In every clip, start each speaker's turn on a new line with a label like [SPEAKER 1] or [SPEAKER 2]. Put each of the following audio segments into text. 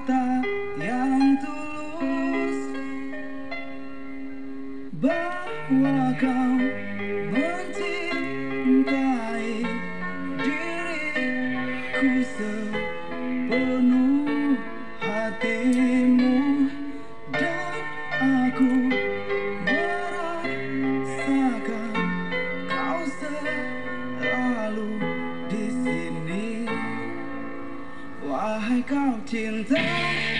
[SPEAKER 1] mata yang tulus bahwa kau mencintai diriku sepenuhnya. 海高天在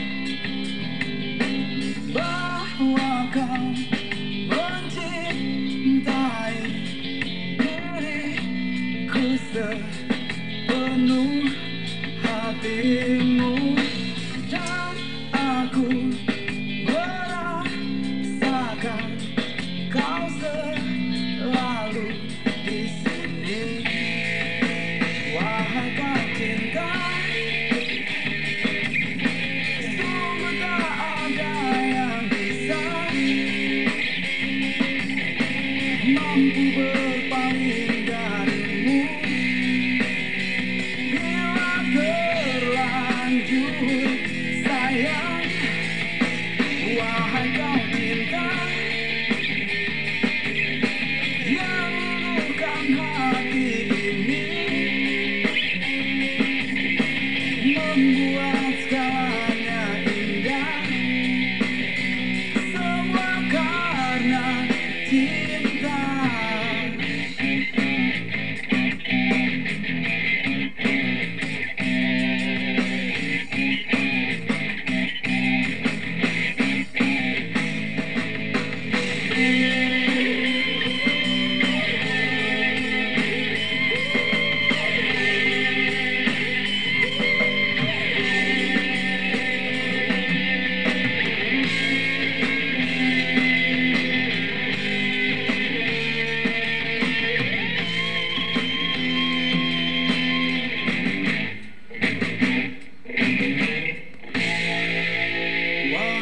[SPEAKER 1] ti. gua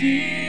[SPEAKER 1] dear.